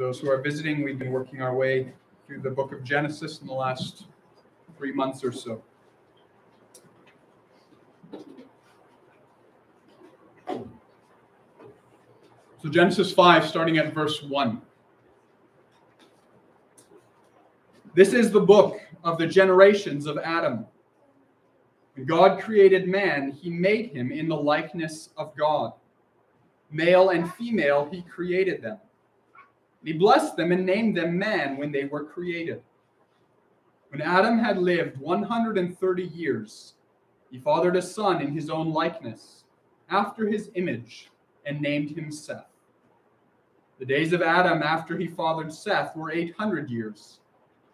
For those who are visiting, we've been working our way through the book of Genesis in the last three months or so. So, Genesis 5, starting at verse 1. This is the book of the generations of Adam. God created man, he made him in the likeness of God. Male and female, he created them. He blessed them and named them man when they were created. When Adam had lived 130 years, he fathered a son in his own likeness, after his image, and named him Seth. The days of Adam after he fathered Seth were 800 years,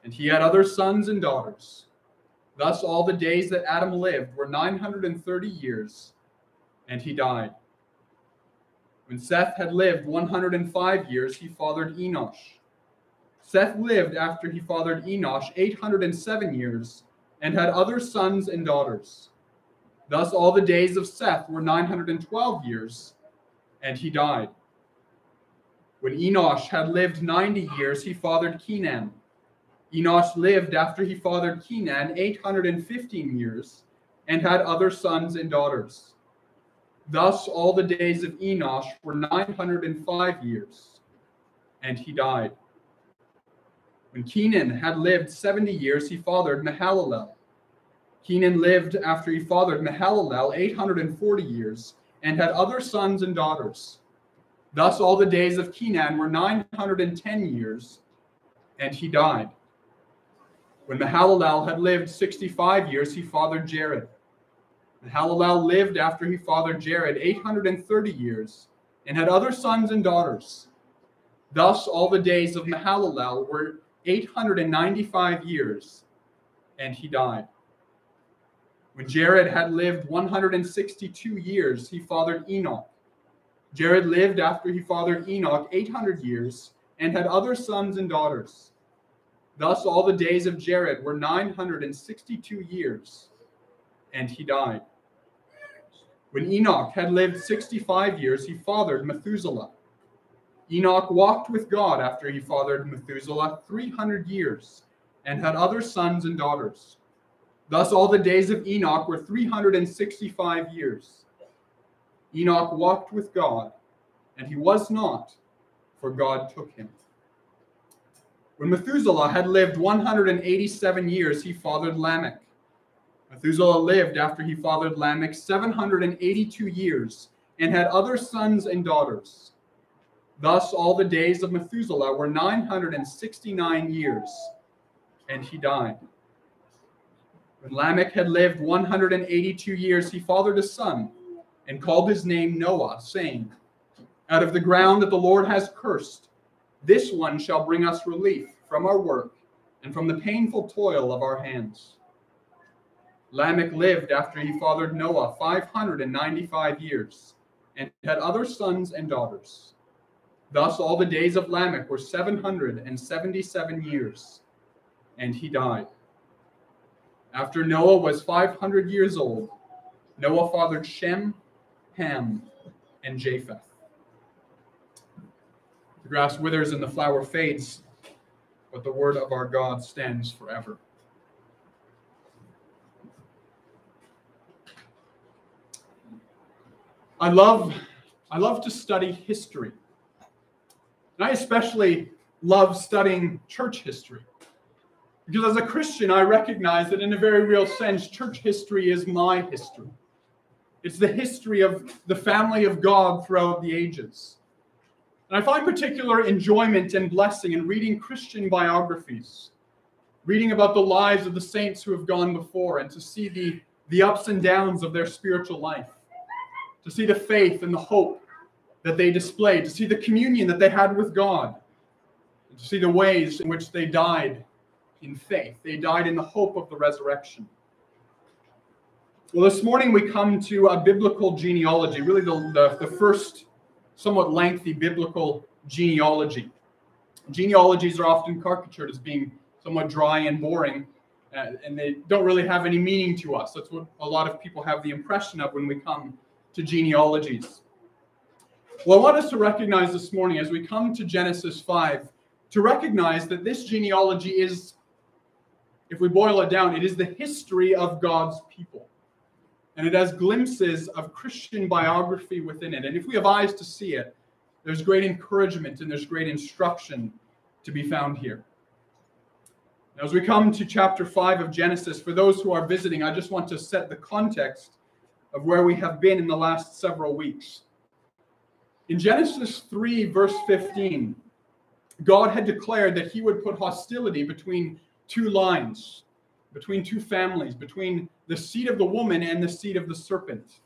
and he had other sons and daughters. Thus, all the days that Adam lived were 930 years, and he died. When Seth had lived 105 years, he fathered Enosh. Seth lived after he fathered Enosh 807 years, and had other sons and daughters. Thus, all the days of Seth were 912 years, and he died. When Enosh had lived 90 years, he fathered Kenan. Enosh lived after he fathered Kenan 815 years and had other sons and daughters. Thus, all the days of Enosh were 905 years, and he died. When Kenan had lived 70 years, he fathered Mahalalel. Kenan lived after he fathered Mahalalel 840 years and had other sons and daughters. Thus, all the days of Kenan were 910 years, and he died. When Mahalalel had lived 65 years, he fathered Jared. Mahalalel lived after he fathered Jared 830 years, and had other sons and daughters. Thus, all the days of Mahalalel were 895 years, and he died. When Jared had lived 162 years, he fathered Enoch. Jared lived after he fathered Enoch 800 years and had other sons and daughters. Thus, all the days of Jared were 962 years, and he died. When Enoch had lived 65 years, he fathered Methuselah. Enoch walked with God after he fathered Methuselah 300 years and had other sons and daughters. Thus, all the days of Enoch were 365 years Enoch walked with God, and he was not, for God took him. When Methuselah had lived 187 years, he fathered Lamech. Methuselah lived after he fathered Lamech 782 years and had other sons and daughters. Thus, all the days of Methuselah were 969 years, and he died. When Lamech had lived 182 years, he fathered a son and called his name Noah, saying, Out of the ground that the Lord has cursed, this one shall bring us relief from our work and from the painful toil of our hands. Lamech lived after he fathered Noah 595 years and had other sons and daughters. Thus, all the days of Lamech were 777 years, and he died. After Noah was 500 years old, Noah fathered Shem, Ham, and Japheth. The grass withers and the flower fades, but the word of our God stands forever. I love, I love to study history. And I especially love studying church history. Because as a Christian, I recognize that in a very real sense, church history is my history. It's the history of the family of God throughout the ages. And I find particular enjoyment and blessing in reading Christian biographies, reading about the lives of the saints who have gone before, and to see the, the ups and downs of their spiritual life, to see the faith and the hope that they displayed, to see the communion that they had with God, to see the ways in which they died in faith. They died in the hope of the resurrection. Well, this morning we come to a biblical genealogy, really the, the, the first somewhat lengthy biblical genealogy. Genealogies are often caricatured as being somewhat dry and boring, uh, and they don't really have any meaning to us. That's what a lot of people have the impression of when we come to genealogies. Well, I want us to recognize this morning as we come to Genesis 5 to recognize that this genealogy is, if we boil it down, it is the history of God's people. And it has glimpses of Christian biography within it. And if we have eyes to see it, there's great encouragement and there's great instruction to be found here. Now, as we come to chapter 5 of Genesis, for those who are visiting, I just want to set the context of where we have been in the last several weeks. In Genesis 3, verse 15, God had declared that he would put hostility between two lines, between two families, between the seed of the woman and the seed of the serpent.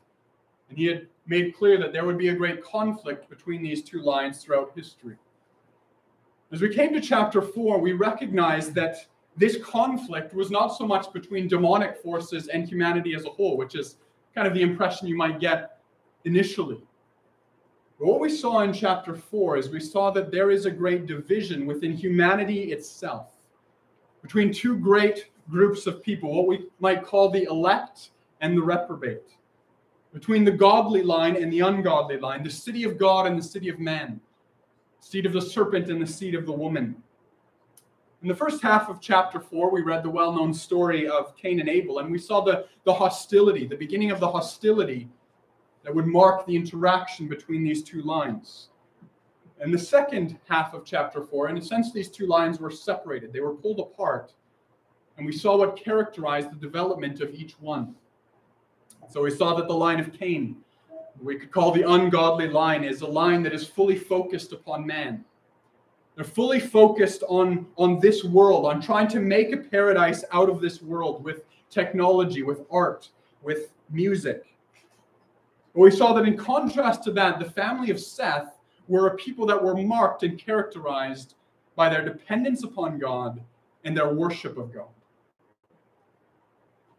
And he had made clear that there would be a great conflict between these two lines throughout history. As we came to chapter 4, we recognized that this conflict was not so much between demonic forces and humanity as a whole, which is kind of the impression you might get initially. But what we saw in chapter 4 is we saw that there is a great division within humanity itself between two great groups of people, what we might call the elect and the reprobate, between the godly line and the ungodly line, the city of God and the city of man, seed of the serpent and the seed of the woman. In the first half of chapter 4, we read the well known story of Cain and Abel, and we saw the, the hostility, the beginning of the hostility that would mark the interaction between these two lines. And the second half of chapter 4, in a sense, these two lines were separated, they were pulled apart. And we saw what characterized the development of each one. So we saw that the line of Cain, we could call the ungodly line, is a line that is fully focused upon man. They're fully focused on, on this world, on trying to make a paradise out of this world with technology, with art, with music. But we saw that in contrast to that, the family of Seth were a people that were marked and characterized by their dependence upon God and their worship of God.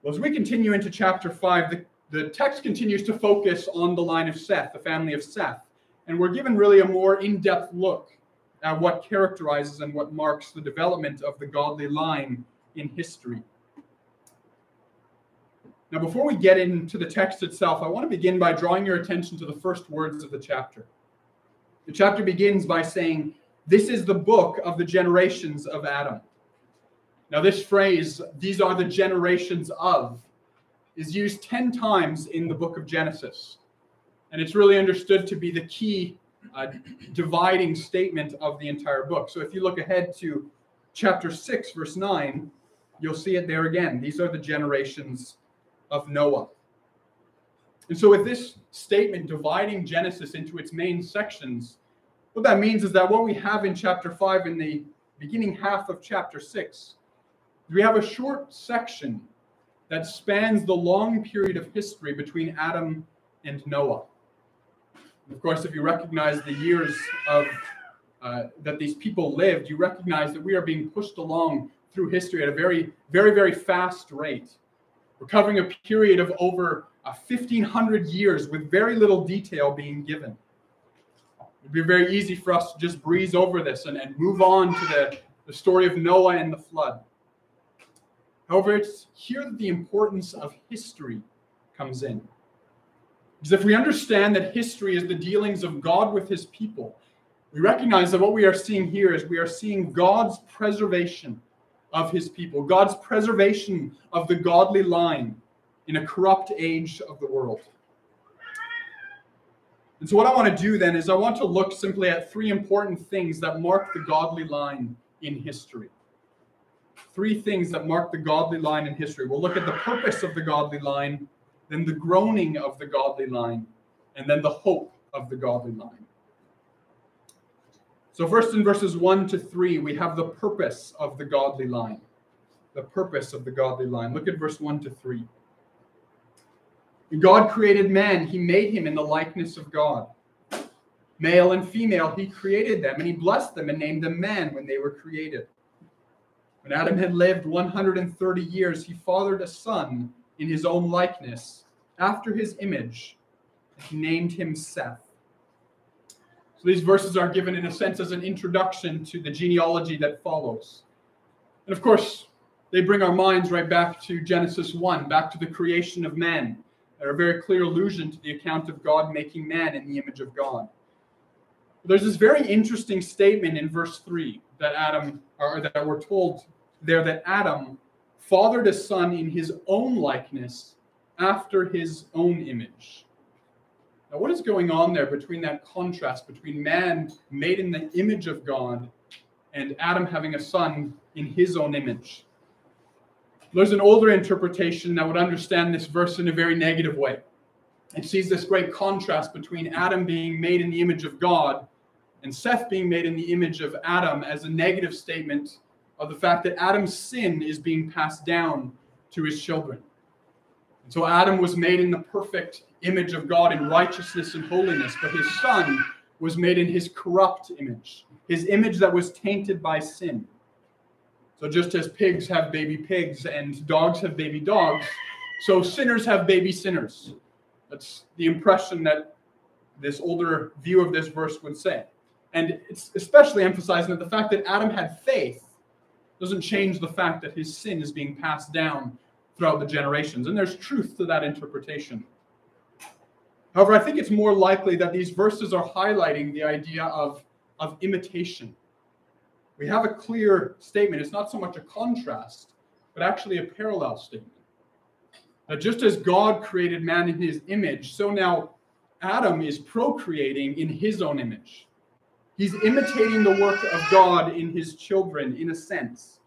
Well, as we continue into chapter 5, the, the text continues to focus on the line of Seth, the family of Seth. And we're given really a more in depth look at what characterizes and what marks the development of the godly line in history. Now, before we get into the text itself, I want to begin by drawing your attention to the first words of the chapter. The chapter begins by saying, This is the book of the generations of Adam. Now, this phrase, these are the generations of, is used 10 times in the book of Genesis. And it's really understood to be the key uh, dividing statement of the entire book. So if you look ahead to chapter 6, verse 9, you'll see it there again. These are the generations of Noah. And so, with this statement dividing Genesis into its main sections, what that means is that what we have in chapter 5 in the beginning half of chapter 6, we have a short section that spans the long period of history between Adam and Noah. Of course, if you recognize the years of uh, that these people lived, you recognize that we are being pushed along through history at a very, very, very fast rate. We're covering a period of over uh, 1,500 years with very little detail being given. It'd be very easy for us to just breeze over this and, and move on to the, the story of Noah and the flood. However, it's here that the importance of history comes in. Because if we understand that history is the dealings of God with his people, we recognize that what we are seeing here is we are seeing God's preservation of his people, God's preservation of the godly line in a corrupt age of the world. And so, what I want to do then is I want to look simply at three important things that mark the godly line in history. Three things that mark the godly line in history. We'll look at the purpose of the godly line, then the groaning of the godly line, and then the hope of the godly line. So, first in verses 1 to 3, we have the purpose of the godly line. The purpose of the godly line. Look at verse 1 to 3. God created man, he made him in the likeness of God. Male and female, he created them, and he blessed them and named them man when they were created. When Adam had lived 130 years, he fathered a son in his own likeness, after his image, he named him Seth. So these verses are given, in a sense, as an introduction to the genealogy that follows. And of course, they bring our minds right back to Genesis 1, back to the creation of man. They're a very clear allusion to the account of God making man in the image of God. There's this very interesting statement in verse 3 that Adam, or that we're told there that Adam fathered a son in his own likeness after his own image. Now, what is going on there between that contrast between man made in the image of God and Adam having a son in his own image? There's an older interpretation that would understand this verse in a very negative way. It sees this great contrast between Adam being made in the image of God and Seth being made in the image of Adam as a negative statement of the fact that Adam's sin is being passed down to his children. And so Adam was made in the perfect image of God in righteousness and holiness, but his son was made in his corrupt image, his image that was tainted by sin. So just as pigs have baby pigs and dogs have baby dogs, so sinners have baby sinners. That's the impression that this older view of this verse would say. And it's especially emphasizing that the fact that Adam had faith doesn't change the fact that his sin is being passed down throughout the generations. And there's truth to that interpretation. However, I think it's more likely that these verses are highlighting the idea of, of imitation. We have a clear statement. It's not so much a contrast, but actually a parallel statement. That just as God created man in his image, so now Adam is procreating in his own image. He's imitating the work of God in his children, in a sense.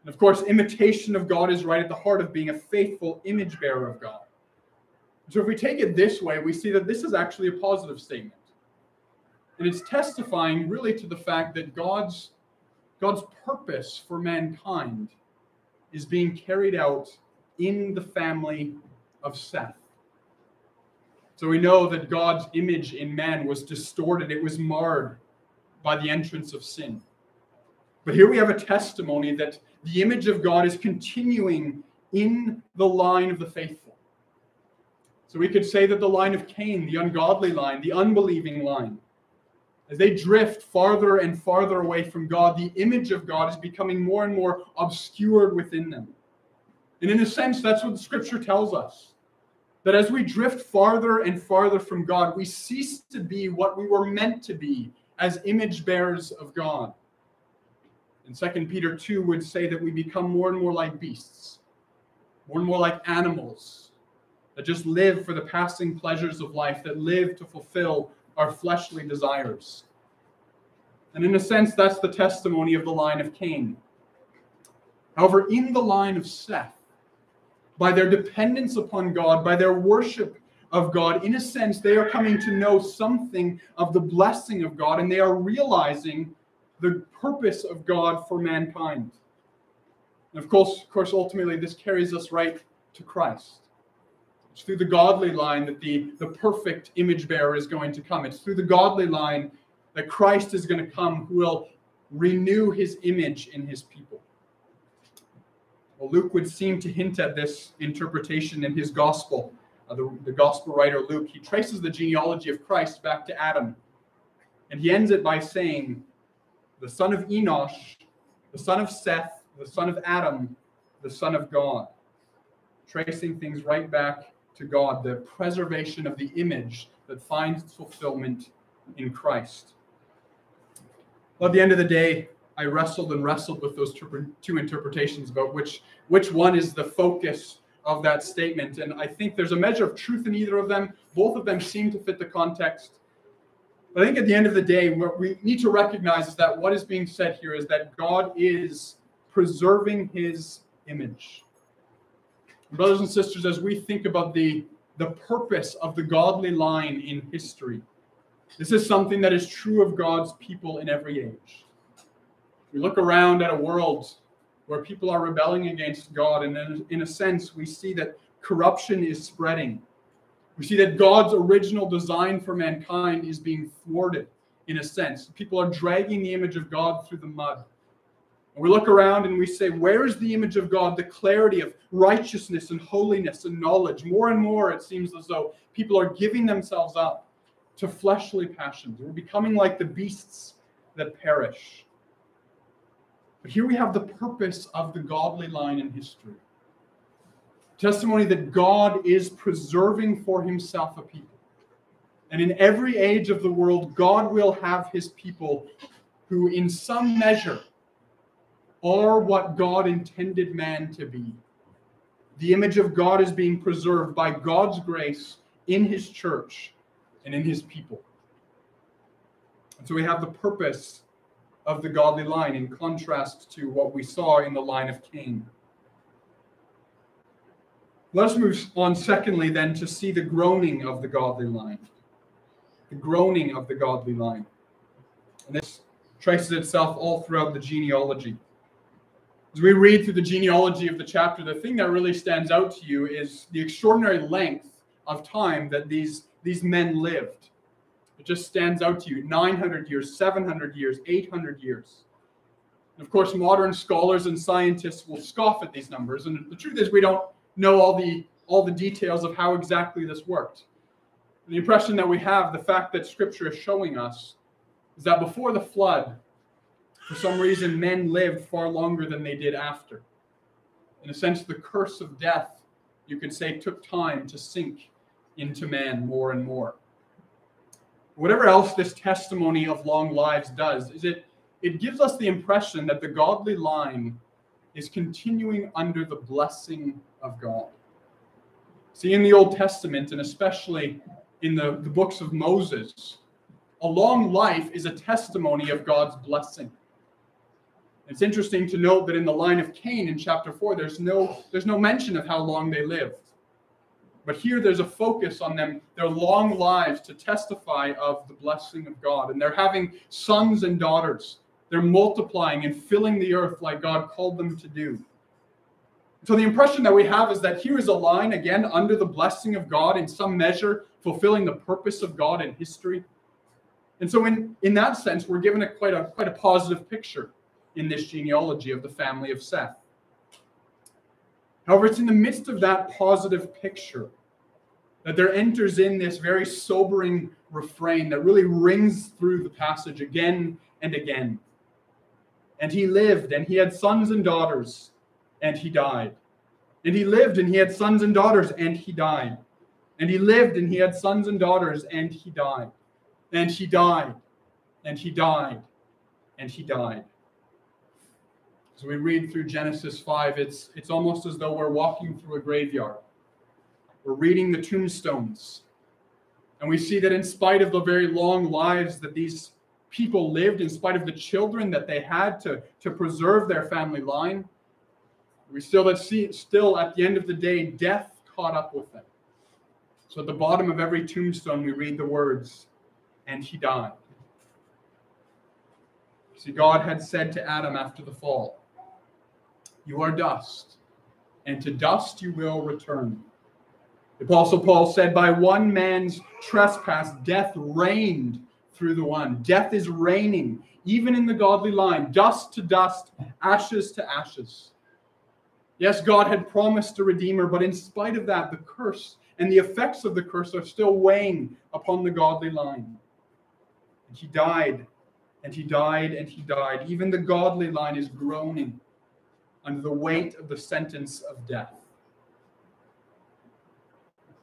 And of course, imitation of God is right at the heart of being a faithful image bearer of God. So if we take it this way, we see that this is actually a positive statement. And it's testifying really to the fact that God's, God's purpose for mankind is being carried out in the family of Seth. So we know that God's image in man was distorted, it was marred by the entrance of sin. But here we have a testimony that the image of God is continuing in the line of the faithful. So we could say that the line of Cain, the ungodly line, the unbelieving line, as they drift farther and farther away from God, the image of God is becoming more and more obscured within them. And in a sense, that's what the scripture tells us. That as we drift farther and farther from God, we cease to be what we were meant to be as image bearers of God. And Second Peter 2 would say that we become more and more like beasts, more and more like animals that just live for the passing pleasures of life, that live to fulfill our fleshly desires. And in a sense, that's the testimony of the line of Cain. However, in the line of Seth, by their dependence upon God, by their worship of God, in a sense, they are coming to know something of the blessing of God and they are realizing the purpose of God for mankind. And of course, of course, ultimately, this carries us right to Christ. It's through the godly line that the, the perfect image bearer is going to come. It's through the godly line that Christ is going to come who will renew his image in his people. Well, Luke would seem to hint at this interpretation in his gospel. Uh, the, the gospel writer Luke, he traces the genealogy of Christ back to Adam. And he ends it by saying, the son of Enosh, the son of Seth, the son of Adam, the son of God. Tracing things right back to God, the preservation of the image that finds fulfillment in Christ. Well, at the end of the day, I wrestled and wrestled with those two interpretations about which which one is the focus of that statement. And I think there's a measure of truth in either of them. Both of them seem to fit the context. But I think at the end of the day, what we need to recognize is that what is being said here is that God is preserving his image. Brothers and sisters, as we think about the, the purpose of the godly line in history, this is something that is true of God's people in every age. We look around at a world where people are rebelling against God, and in, a sense, we see that corruption is spreading. We see that God's original design for mankind is being thwarted in a sense. People are dragging the image of God through the mud. And we look around and we say, Where is the image of God, the clarity of righteousness and holiness and knowledge? More and more, it seems as though people are giving themselves up to fleshly passions. We're becoming like the beasts that perish. But here we have the purpose of the godly line in history testimony that God is preserving for himself a people. And in every age of the world, God will have his people who, in some measure, are what God intended man to be. The image of God is being preserved by God's grace in his church and in his people. And so we have the purpose of the godly line in contrast to what we saw in the line of Cain. Let's move on, secondly, then, to see the groaning of the godly line. The groaning of the godly line. And this traces itself all throughout the genealogy. As we read through the genealogy of the chapter, the thing that really stands out to you is the extraordinary length of time that these, these men lived. Just stands out to you 900 years, 700 years, 800 years. And of course, modern scholars and scientists will scoff at these numbers. And the truth is, we don't know all the all the details of how exactly this worked. The impression that we have, the fact that Scripture is showing us, is that before the flood, for some reason, men lived far longer than they did after. In a sense, the curse of death, you could say, took time to sink into man more and more. Whatever else this testimony of long lives does, is it it gives us the impression that the godly line is continuing under the blessing of God. See, in the Old Testament, and especially in the, the books of Moses, a long life is a testimony of God's blessing. It's interesting to note that in the line of Cain in chapter 4, there's no, there's no mention of how long they lived. But here there's a focus on them, their long lives to testify of the blessing of God. And they're having sons and daughters. They're multiplying and filling the earth like God called them to do. So the impression that we have is that here is a line, again, under the blessing of God, in some measure, fulfilling the purpose of God in history. And so, in, in that sense, we're given a quite a quite a positive picture in this genealogy of the family of Seth. However, it's in the midst of that positive picture that there enters in this very sobering refrain that really rings through the passage again and again. And he lived, and he had sons and daughters and he died. And he lived and he had sons and daughters and he died. And he lived and he had sons and daughters and he died. And he died. And he died. And he died. As we read through Genesis 5, it's, it's almost as though we're walking through a graveyard. We're reading the tombstones. And we see that in spite of the very long lives that these people lived, in spite of the children that they had to, to preserve their family line, we still that see still at the end of the day, death caught up with them. So at the bottom of every tombstone, we read the words, and he died. See, God had said to Adam after the fall, You are dust, and to dust you will return. The Apostle Paul said, By one man's trespass, death reigned through the one. Death is reigning, even in the godly line, dust to dust, ashes to ashes. Yes, God had promised a redeemer, but in spite of that, the curse and the effects of the curse are still weighing upon the godly line. And he died, and he died, and he died. Even the godly line is groaning under the weight of the sentence of death.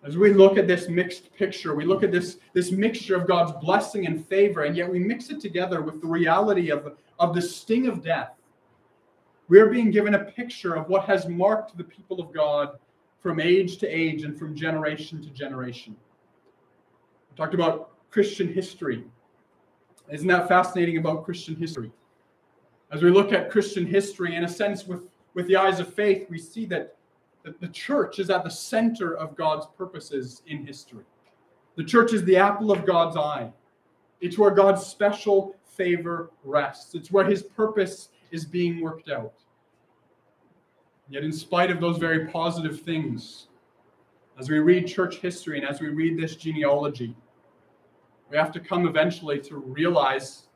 As we look at this mixed picture, we look at this, this mixture of God's blessing and favor, and yet we mix it together with the reality of, of the sting of death we are being given a picture of what has marked the people of God from age to age and from generation to generation. We talked about Christian history. Isn't that fascinating about Christian history? As we look at Christian history, in a sense, with, with the eyes of faith, we see that, that the church is at the center of God's purposes in history. The church is the apple of God's eye. It's where God's special favor rests. It's where his purpose is being worked out. Yet, in spite of those very positive things, as we read church history and as we read this genealogy, we have to come eventually to realize,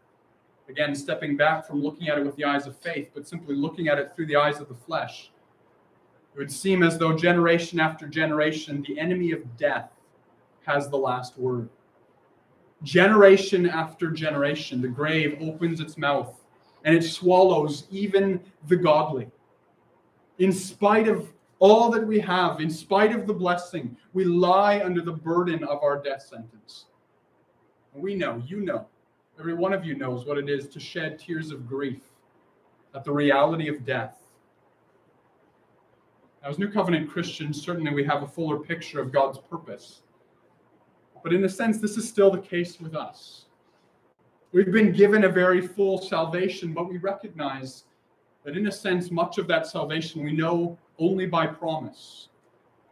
again, stepping back from looking at it with the eyes of faith, but simply looking at it through the eyes of the flesh. It would seem as though generation after generation, the enemy of death has the last word. Generation after generation, the grave opens its mouth and it swallows even the godly. In spite of all that we have, in spite of the blessing, we lie under the burden of our death sentence. We know, you know, every one of you knows what it is to shed tears of grief at the reality of death. As New Covenant Christians, certainly we have a fuller picture of God's purpose. But in a sense, this is still the case with us. We've been given a very full salvation, but we recognize that in a sense, much of that salvation we know only by promise.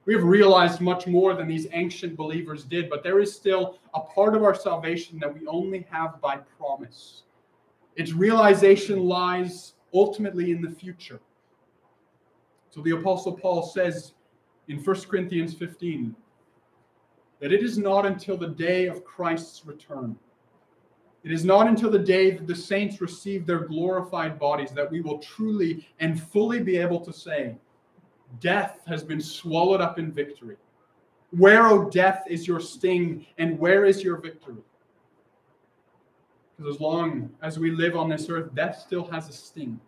We have realized much more than these ancient believers did, but there is still a part of our salvation that we only have by promise. Its realization lies ultimately in the future. So the Apostle Paul says in 1 Corinthians 15 that it is not until the day of Christ's return it is not until the day that the saints receive their glorified bodies that we will truly and fully be able to say, Death has been swallowed up in victory. Where, O oh, death, is your sting, and where is your victory? Because as long as we live on this earth, death still has a sting.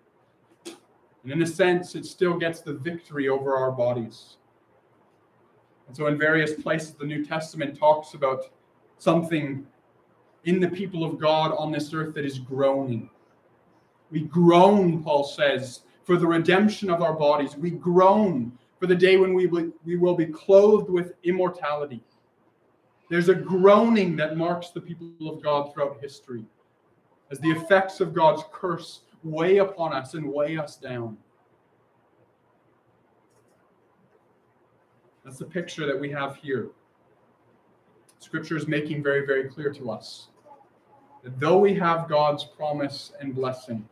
And in a sense, it still gets the victory over our bodies. And so, in various places, the New Testament talks about something in the people of God on this earth that is groaning. We groan, Paul says, for the redemption of our bodies. We groan for the day when we will, we will be clothed with immortality. There's a groaning that marks the people of God throughout history as the effects of God's curse weigh upon us and weigh us down. That's the picture that we have here. Scripture is making very, very clear to us that though we have God's promise and blessing,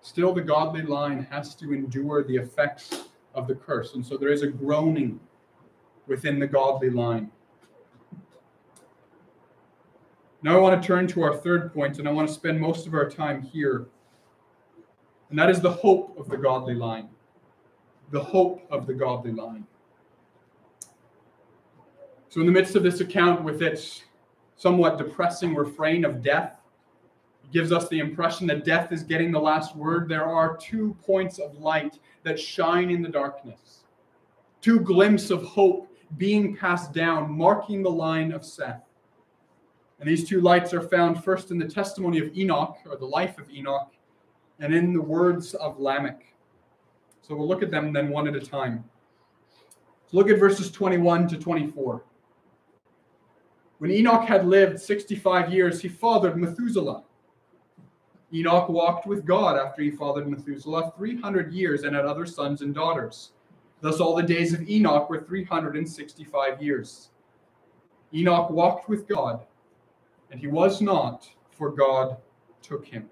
still the godly line has to endure the effects of the curse. And so there is a groaning within the godly line. Now I want to turn to our third point, and I want to spend most of our time here. And that is the hope of the godly line. The hope of the godly line. So, in the midst of this account, with its somewhat depressing refrain of death, gives us the impression that death is getting the last word. There are two points of light that shine in the darkness, two glimpses of hope being passed down, marking the line of Seth. And these two lights are found first in the testimony of Enoch, or the life of Enoch, and in the words of Lamech. So we'll look at them then one at a time. Look at verses 21 to 24. When Enoch had lived 65 years, he fathered Methuselah. Enoch walked with God after he fathered Methuselah 300 years and had other sons and daughters. Thus, all the days of Enoch were 365 years. Enoch walked with God, and he was not, for God took him.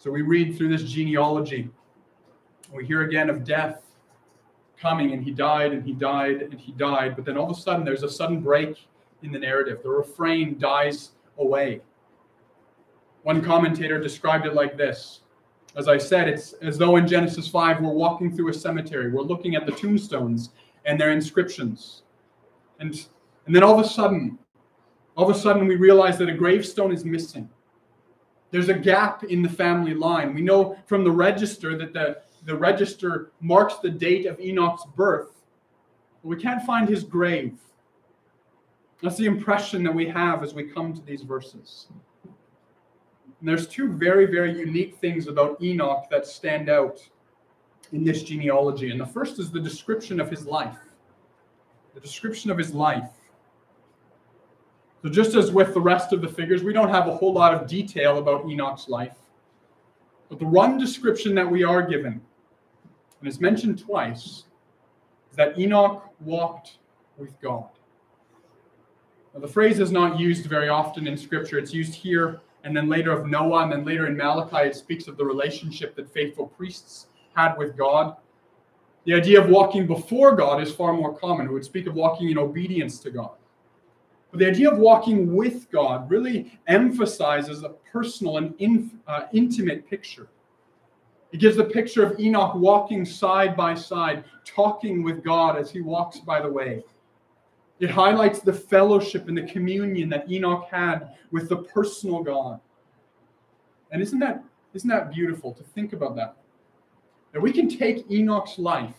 So we read through this genealogy. We hear again of death coming and he died and he died and he died. But then all of a sudden, there's a sudden break in the narrative. The refrain dies away. One commentator described it like this. As I said, it's as though in Genesis 5, we're walking through a cemetery. We're looking at the tombstones and their inscriptions. And, and then all of a sudden, all of a sudden, we realize that a gravestone is missing. There's a gap in the family line. We know from the register that the, the register marks the date of Enoch's birth, but we can't find his grave. That's the impression that we have as we come to these verses. And there's two very, very unique things about Enoch that stand out in this genealogy. And the first is the description of his life. The description of his life. So, just as with the rest of the figures, we don't have a whole lot of detail about Enoch's life. But the one description that we are given and it's mentioned twice, is that Enoch walked with God. Now, the phrase is not used very often in Scripture. It's used here and then later of Noah, and then later in Malachi, it speaks of the relationship that faithful priests had with God. The idea of walking before God is far more common. It would speak of walking in obedience to God. But the idea of walking with God really emphasizes a personal and in, uh, intimate picture it gives a picture of Enoch walking side by side, talking with God as he walks by the way. It highlights the fellowship and the communion that Enoch had with the personal God. And isn't that, isn't that beautiful to think about that? That we can take Enoch's life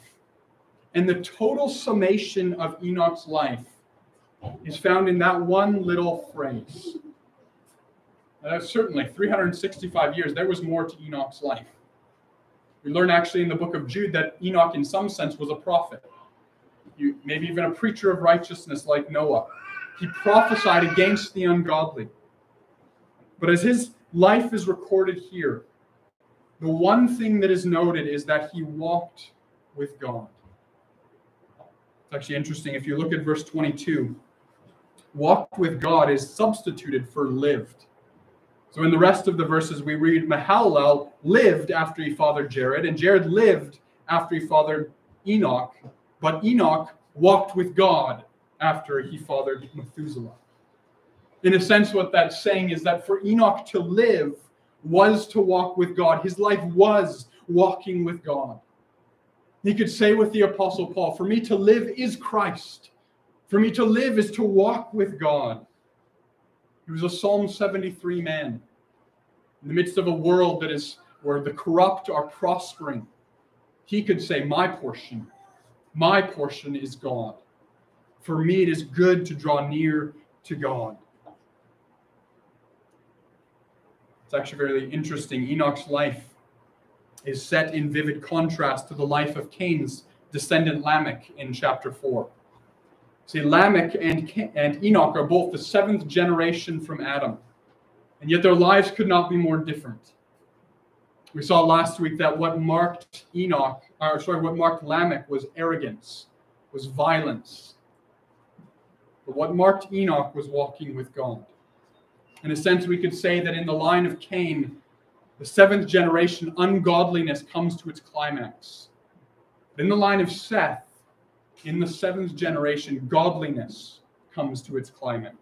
and the total summation of Enoch's life is found in that one little phrase. Uh, certainly, 365 years, there was more to Enoch's life. We learn actually in the book of Jude that Enoch, in some sense, was a prophet. You, maybe even a preacher of righteousness like Noah. He prophesied against the ungodly. But as his life is recorded here, the one thing that is noted is that he walked with God. It's actually interesting. If you look at verse 22, walked with God is substituted for lived. So in the rest of the verses, we read Mahalalel lived after he fathered Jared, and Jared lived after he fathered Enoch, but Enoch walked with God after he fathered Methuselah. In a sense, what that's saying is that for Enoch to live was to walk with God. His life was walking with God. He could say with the Apostle Paul, For me to live is Christ. For me to live is to walk with God. He was a Psalm 73 man. In the midst of a world that is where the corrupt are prospering, he could say, My portion, my portion is God. For me, it is good to draw near to God. It's actually very interesting. Enoch's life is set in vivid contrast to the life of Cain's descendant Lamech in chapter 4. See, Lamech and, and Enoch are both the seventh generation from Adam, and yet their lives could not be more different. We saw last week that what marked Enoch, or sorry, what marked Lamech was arrogance, was violence. But what marked Enoch was walking with God. In a sense, we could say that in the line of Cain, the seventh generation, ungodliness comes to its climax. In the line of Seth, in the seventh generation, godliness comes to its climax.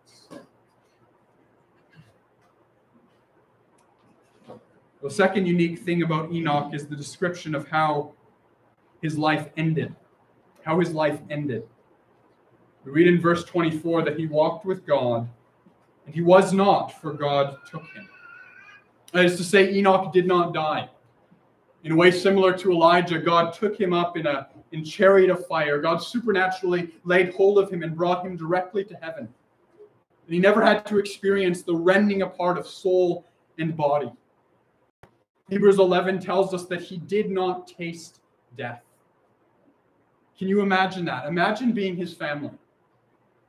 The second unique thing about Enoch is the description of how his life ended. How his life ended. We read in verse 24 that he walked with God and he was not, for God took him. That is to say, Enoch did not die. In a way similar to Elijah, God took him up in a in chariot of fire. God supernaturally laid hold of him and brought him directly to heaven. And he never had to experience the rending apart of soul and body. Hebrews 11 tells us that he did not taste death. Can you imagine that? Imagine being his family.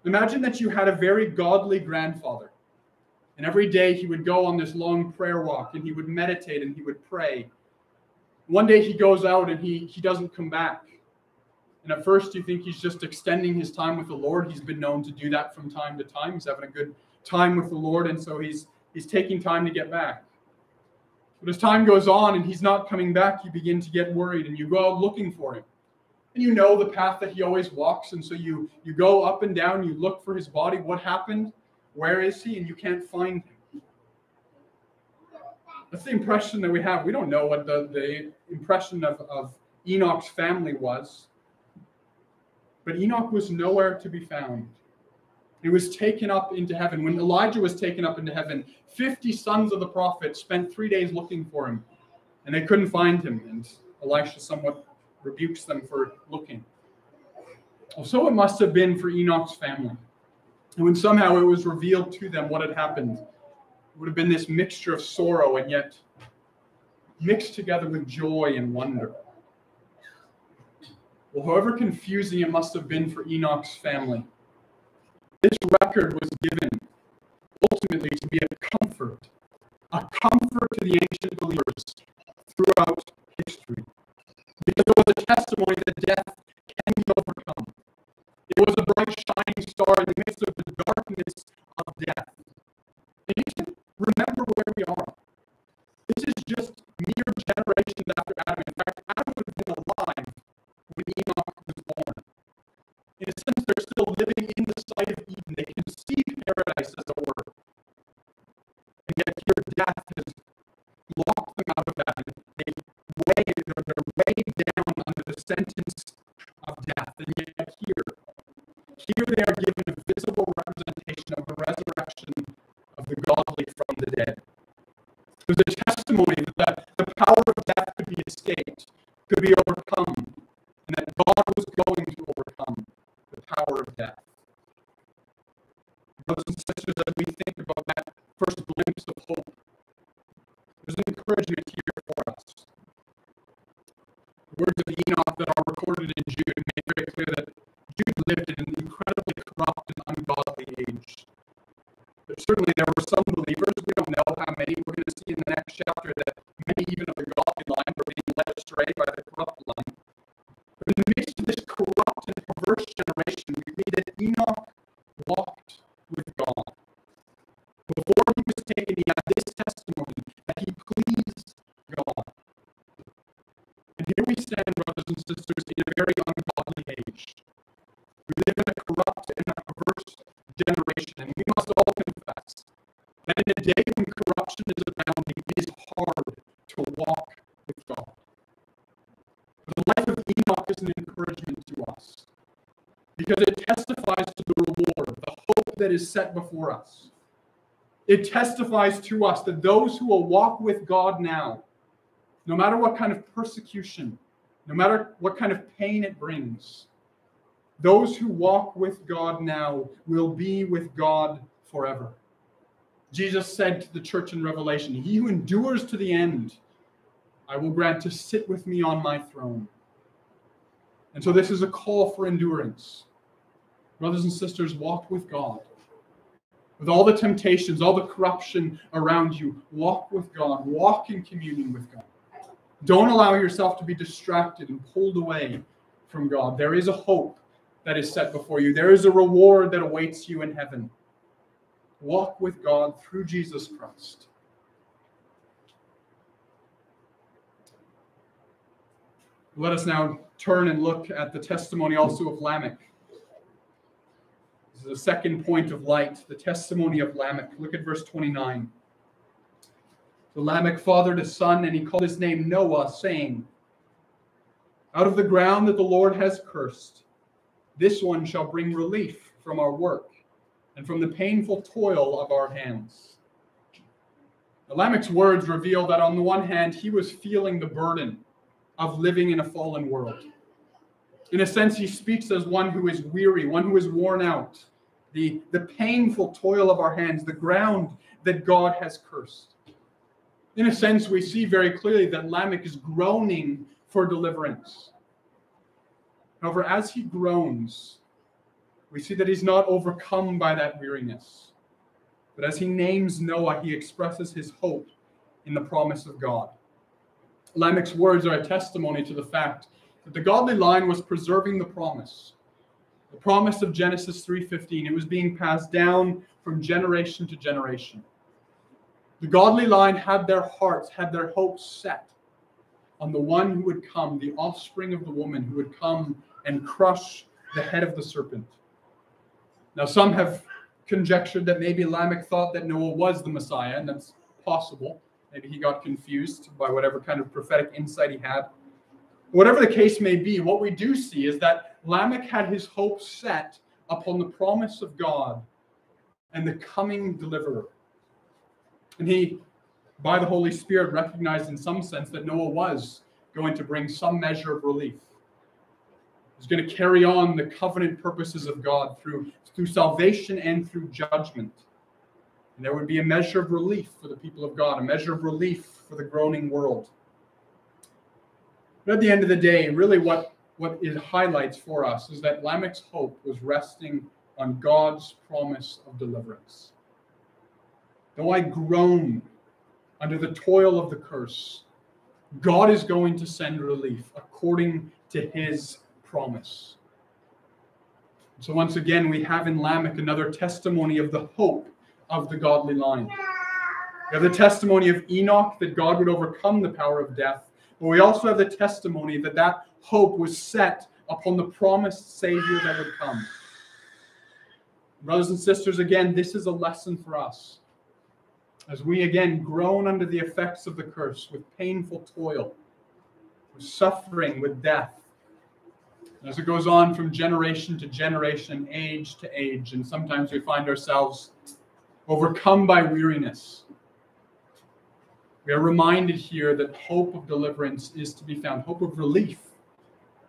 Imagine that you had a very godly grandfather. And every day he would go on this long prayer walk and he would meditate and he would pray. One day he goes out and he, he doesn't come back. And at first you think he's just extending his time with the Lord. He's been known to do that from time to time. He's having a good time with the Lord, and so he's he's taking time to get back. But as time goes on and he's not coming back, you begin to get worried and you go out looking for him and you know the path that he always walks and so you you go up and down you look for his body what happened where is he and you can't find him that's the impression that we have we don't know what the, the impression of, of enoch's family was but enoch was nowhere to be found he was taken up into heaven when elijah was taken up into heaven 50 sons of the prophet spent three days looking for him and they couldn't find him and elisha somewhat rebukes them for looking. So it must have been for Enoch's family. And when somehow it was revealed to them what had happened, would have been this mixture of sorrow and yet mixed together with joy and wonder. Well, however confusing it must have been for Enoch's family, this record was given ultimately to be a comfort, a comfort to the ancient believers throughout history because it was a testimony that death can be overcome. It was a bright shining star in the midst of the darkness of death. And you should remember where we are. This is just mere generations after Adam. In fact, Adam would have been alive when Enoch was born. In a sense, they're still living in the sight of Eden. They can see paradise, could be Enoch is an encouragement to us because it testifies to the reward, the hope that is set before us. It testifies to us that those who will walk with God now, no matter what kind of persecution, no matter what kind of pain it brings, those who walk with God now will be with God forever. Jesus said to the church in Revelation, He who endures to the end, I will grant to sit with me on my throne. And so this is a call for endurance. Brothers and sisters, walk with God. With all the temptations, all the corruption around you, walk with God. Walk in communion with God. Don't allow yourself to be distracted and pulled away from God. There is a hope that is set before you, there is a reward that awaits you in heaven. Walk with God through Jesus Christ. Let us now turn and look at the testimony also of Lamech. This is the second point of light, the testimony of Lamech. Look at verse 29. So Lamech fathered a son, and he called his name Noah, saying, Out of the ground that the Lord has cursed, this one shall bring relief from our work and from the painful toil of our hands. The Lamech's words reveal that on the one hand, he was feeling the burden of living in a fallen world. In a sense, he speaks as one who is weary, one who is worn out, the, the painful toil of our hands, the ground that God has cursed. In a sense, we see very clearly that Lamech is groaning for deliverance. However, as he groans, we see that he's not overcome by that weariness. But as he names Noah, he expresses his hope in the promise of God. Lamech's words are a testimony to the fact that the godly line was preserving the promise. The promise of Genesis 3:15. It was being passed down from generation to generation. The godly line had their hearts, had their hopes set on the one who would come, the offspring of the woman who would come and crush the head of the serpent. Now, some have conjectured that maybe Lamech thought that Noah was the Messiah, and that's possible. Maybe he got confused by whatever kind of prophetic insight he had. Whatever the case may be, what we do see is that Lamech had his hope set upon the promise of God and the coming deliverer. And he, by the Holy Spirit, recognized in some sense that Noah was going to bring some measure of relief. He's going to carry on the covenant purposes of God through, through salvation and through judgment. And there would be a measure of relief for the people of God, a measure of relief for the groaning world. But at the end of the day, really what, what it highlights for us is that Lamech's hope was resting on God's promise of deliverance. Though I groan under the toil of the curse, God is going to send relief according to his promise. So, once again, we have in Lamech another testimony of the hope of the godly line. We have the testimony of Enoch that God would overcome the power of death, but we also have the testimony that that hope was set upon the promised Savior that would come. Brothers and sisters, again, this is a lesson for us. As we again groan under the effects of the curse with painful toil, with suffering, with death, as it goes on from generation to generation, age to age, and sometimes we find ourselves overcome by weariness. We are reminded here that hope of deliverance is to be found, hope of relief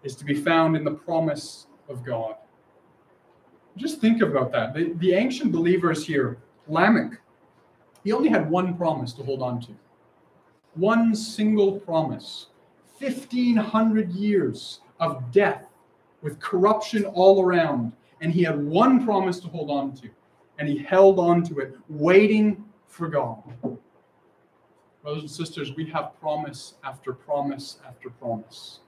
is to be found in the promise of God. Just think about that. The, the ancient believers here, Lamech, he only had one promise to hold on to. One single promise. 1,500 years of death with corruption all around. And he had one promise to hold on to. And he held on to it, waiting for God. Brothers and sisters, we have promise after promise after promise.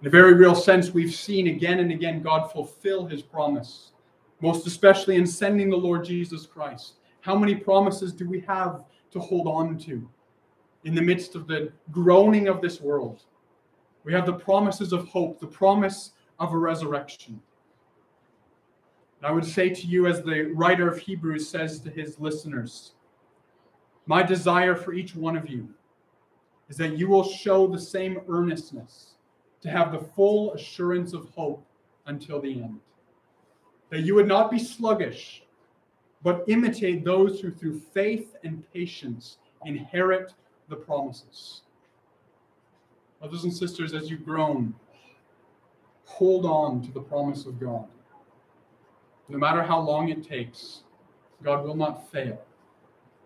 In a very real sense, we've seen again and again God fulfill his promise, most especially in sending the Lord Jesus Christ. How many promises do we have to hold on to in the midst of the groaning of this world? We have the promises of hope, the promise of a resurrection. I would say to you, as the writer of Hebrews says to his listeners, my desire for each one of you is that you will show the same earnestness to have the full assurance of hope until the end. That you would not be sluggish, but imitate those who through faith and patience inherit the promises. Brothers and sisters, as you groan, hold on to the promise of God. No matter how long it takes, God will not fail.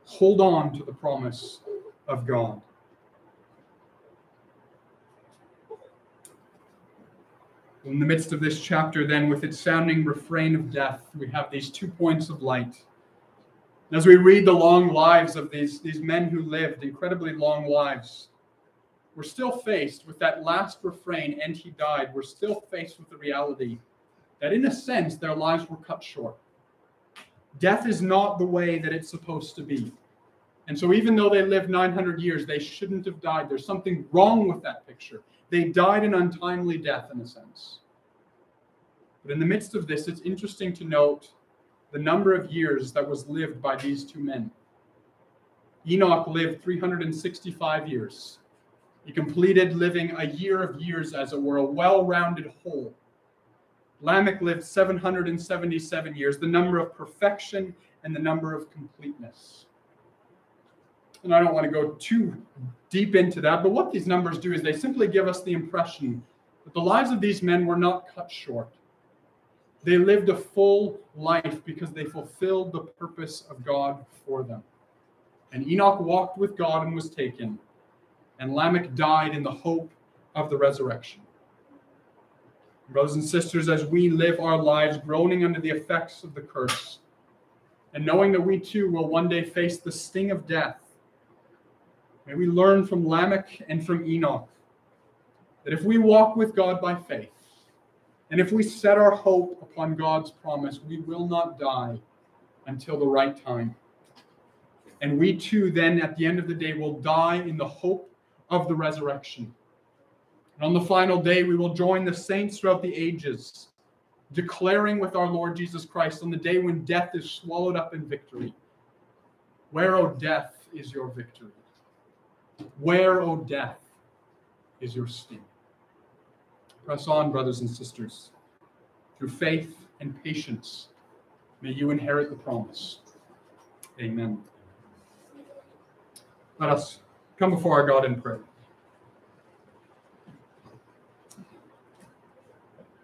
Hold on to the promise of God. In the midst of this chapter, then, with its sounding refrain of death, we have these two points of light. As we read the long lives of these, these men who lived incredibly long lives, we're still faced with that last refrain, and he died. We're still faced with the reality that, in a sense, their lives were cut short. Death is not the way that it's supposed to be. And so, even though they lived 900 years, they shouldn't have died. There's something wrong with that picture. They died an untimely death, in a sense. But in the midst of this, it's interesting to note the number of years that was lived by these two men. Enoch lived 365 years. He completed living a year of years, as it were, a well rounded whole. Lamech lived 777 years, the number of perfection and the number of completeness. And I don't want to go too deep into that, but what these numbers do is they simply give us the impression that the lives of these men were not cut short. They lived a full life because they fulfilled the purpose of God for them. And Enoch walked with God and was taken, and Lamech died in the hope of the resurrection. Brothers and sisters, as we live our lives groaning under the effects of the curse, and knowing that we too will one day face the sting of death, may we learn from Lamech and from Enoch that if we walk with God by faith, and if we set our hope upon God's promise, we will not die until the right time. And we too, then, at the end of the day, will die in the hope of the resurrection. And on the final day, we will join the saints throughout the ages, declaring with our Lord Jesus Christ on the day when death is swallowed up in victory. Where, O death, is your victory? Where, O death, is your sting? Press on, brothers and sisters. Through faith and patience, may you inherit the promise. Amen. Let us come before our God in prayer.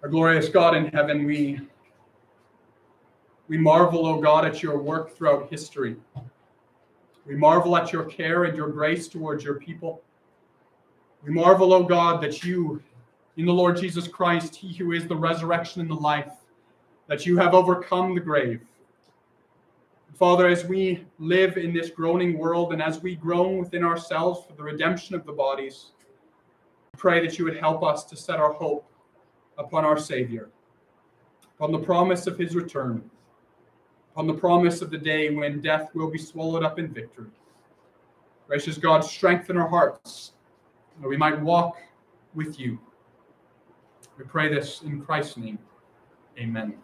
Our glorious God in heaven, we, we marvel, O God, at your work throughout history. We marvel at your care and your grace towards your people. We marvel, O God, that you, in the Lord Jesus Christ, he who is the resurrection and the life, that you have overcome the grave. Father, as we live in this groaning world and as we groan within ourselves for the redemption of the bodies, pray that you would help us to set our hope upon our Savior, upon the promise of his return, upon the promise of the day when death will be swallowed up in victory. Gracious God, strengthen our hearts that we might walk with you. We pray this in Christ's name. Amen.